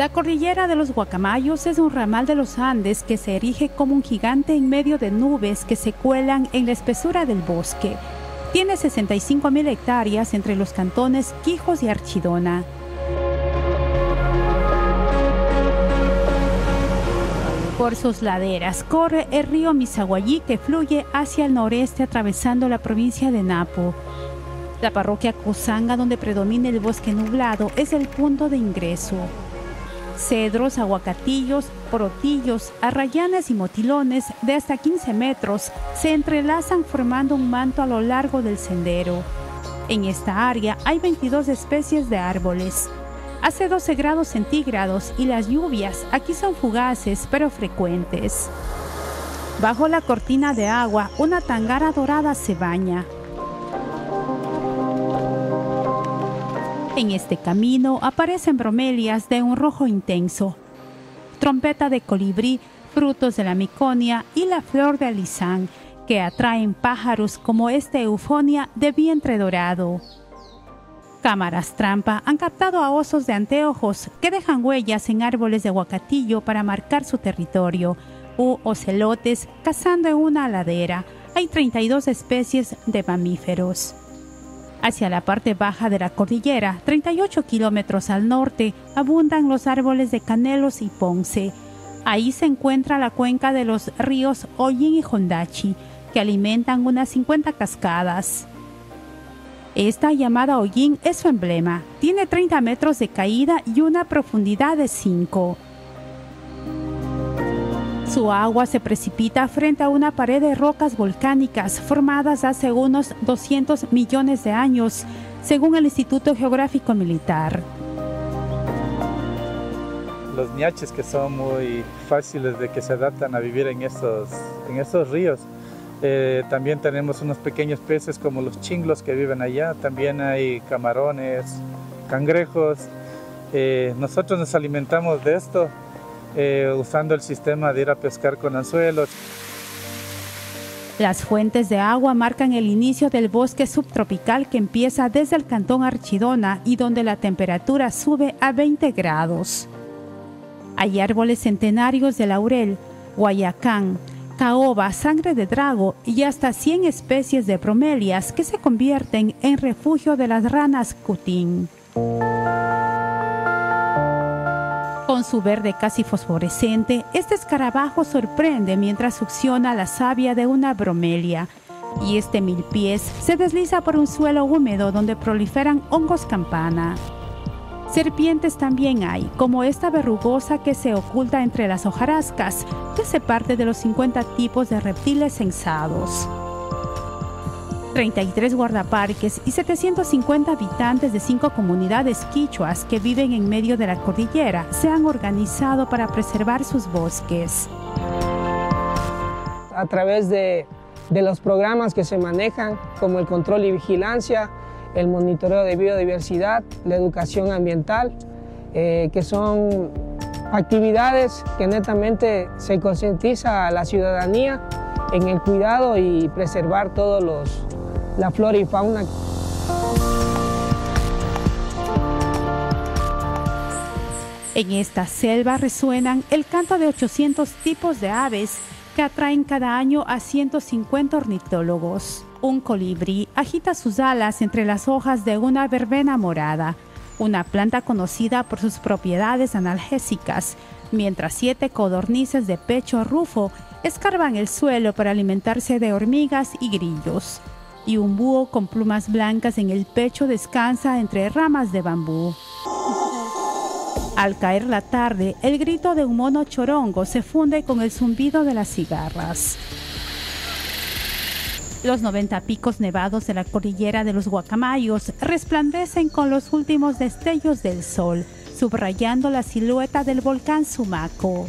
La cordillera de los Guacamayos es un ramal de los Andes que se erige como un gigante en medio de nubes que se cuelan en la espesura del bosque. Tiene 65.000 hectáreas entre los cantones Quijos y Archidona. Por sus laderas corre el río Misaguayí que fluye hacia el noreste atravesando la provincia de Napo. La parroquia Cosanga, donde predomina el bosque nublado, es el punto de ingreso. Cedros, aguacatillos, porotillos, arrayanes y motilones de hasta 15 metros se entrelazan formando un manto a lo largo del sendero. En esta área hay 22 especies de árboles. Hace 12 grados centígrados y las lluvias aquí son fugaces pero frecuentes. Bajo la cortina de agua, una tangara dorada se baña. En este camino aparecen bromelias de un rojo intenso, trompeta de colibrí, frutos de la miconia y la flor de alisán, que atraen pájaros como este eufonia de vientre dorado. Cámaras trampa han captado a osos de anteojos que dejan huellas en árboles de aguacatillo para marcar su territorio, u ocelotes cazando en una ladera. Hay 32 especies de mamíferos. Hacia la parte baja de la cordillera, 38 kilómetros al norte, abundan los árboles de canelos y ponce. Ahí se encuentra la cuenca de los ríos Oyin y Hondachi, que alimentan unas 50 cascadas. Esta llamada hollín es su emblema. Tiene 30 metros de caída y una profundidad de 5. Su agua se precipita frente a una pared de rocas volcánicas formadas hace unos 200 millones de años, según el Instituto Geográfico Militar. Los ñaches que son muy fáciles de que se adaptan a vivir en estos, en estos ríos eh, también tenemos unos pequeños peces como los chinglos que viven allá. También hay camarones, cangrejos. Eh, nosotros nos alimentamos de esto eh, usando el sistema de ir a pescar con anzuelos. Las fuentes de agua marcan el inicio del bosque subtropical que empieza desde el cantón Archidona y donde la temperatura sube a 20 grados. Hay árboles centenarios de laurel, guayacán, caoba, sangre de drago y hasta 100 especies de bromelias que se convierten en refugio de las ranas cutín. Con su verde casi fosforescente, este escarabajo sorprende mientras succiona la savia de una bromelia. Y este mil pies se desliza por un suelo húmedo donde proliferan hongos campana. Serpientes también hay, como esta verrugosa que se oculta entre las hojarascas, que se parte de los 50 tipos de reptiles censados. 33 guardaparques y 750 habitantes de cinco comunidades quichuas que viven en medio de la cordillera se han organizado para preservar sus bosques. A través de, los programas que se manejan, como el control y vigilancia, el monitoreo de biodiversidad, la educación ambiental, eh, que son actividades que netamente se concientiza a la ciudadanía en el cuidado y preservar todos los la flora y fauna. En esta selva resuenan el canto de 800 tipos de aves que atraen cada año a 150 ornitólogos. Un colibrí agita sus alas entre las hojas de una verbena morada, una planta conocida por sus propiedades analgésicas, mientras siete codornices de pecho rufo escarban el suelo para alimentarse de hormigas y grillos. Y un búho con plumas blancas en el pecho descansa entre ramas de bambú. Al caer la tarde, el grito de un mono chorongo se funde con el zumbido de las cigarras. Los 90 picos nevados de la cordillera de los Guacamayos resplandecen con los últimos destellos del sol, subrayando la silueta del volcán Sumaco.